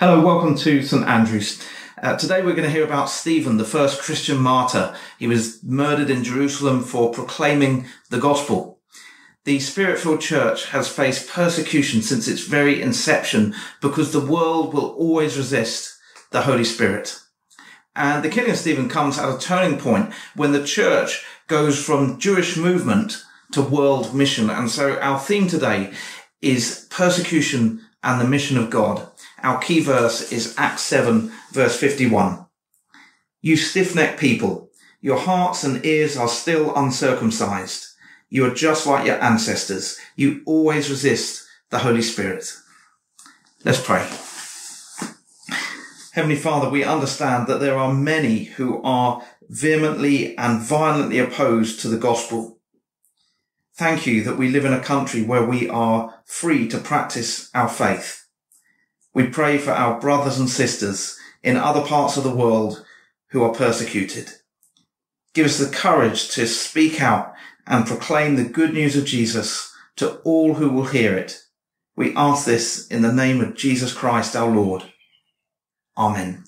Hello, welcome to St Andrews. Uh, today we're going to hear about Stephen, the first Christian martyr. He was murdered in Jerusalem for proclaiming the gospel. The Spirit-filled church has faced persecution since its very inception because the world will always resist the Holy Spirit. And the killing of Stephen comes at a turning point when the church goes from Jewish movement to world mission. And so our theme today is persecution and the mission of God. Our key verse is Acts 7 verse 51. You stiff-necked people, your hearts and ears are still uncircumcised. You are just like your ancestors. You always resist the Holy Spirit. Let's pray. Heavenly Father, we understand that there are many who are vehemently and violently opposed to the gospel. Thank you that we live in a country where we are free to practice our faith. We pray for our brothers and sisters in other parts of the world who are persecuted. Give us the courage to speak out and proclaim the good news of Jesus to all who will hear it. We ask this in the name of Jesus Christ our Lord. Amen.